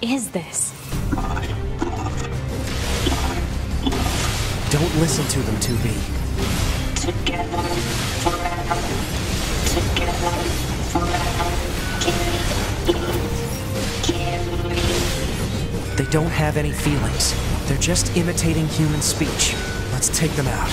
is this? Don't listen to them, 2B. Together forever. Together forever. Give me, give me. They don't have any feelings. They're just imitating human speech. Let's take them out.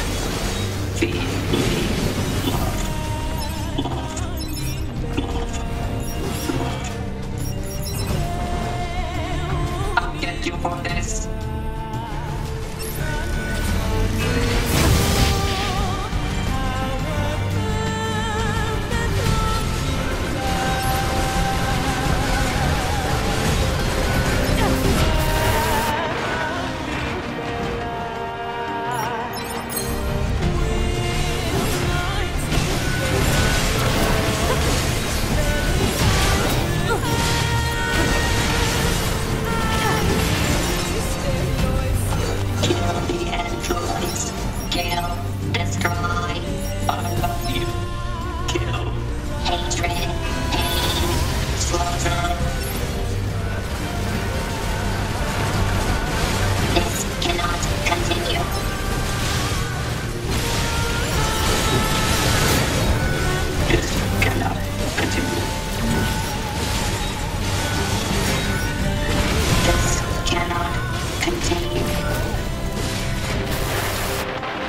Continue.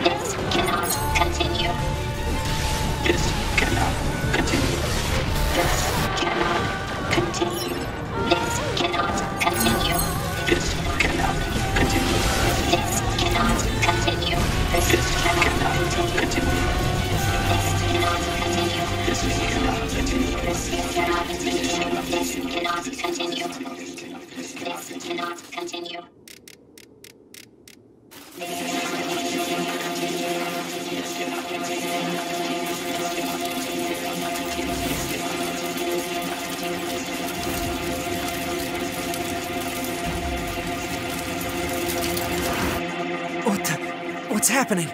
This cannot continue. This cannot continue. This cannot continue. This cannot continue. This cannot continue. This cannot continue. This cannot continue. This cannot continue. This cannot continue. This cannot continue. This cannot continue. This cannot continue. What the? What's happening?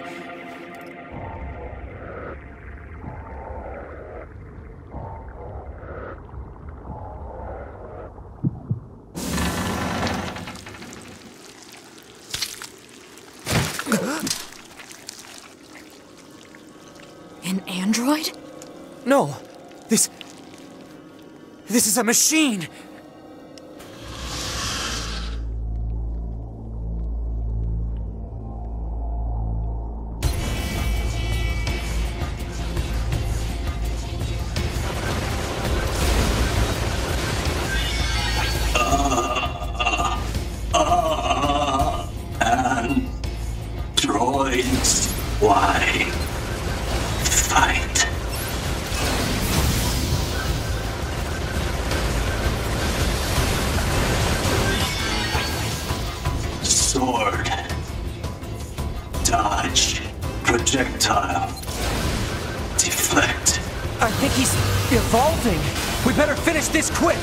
An android? No! This. This is a machine! Why fight? Sword, dodge, projectile, deflect. I think he's evolving! We better finish this quick!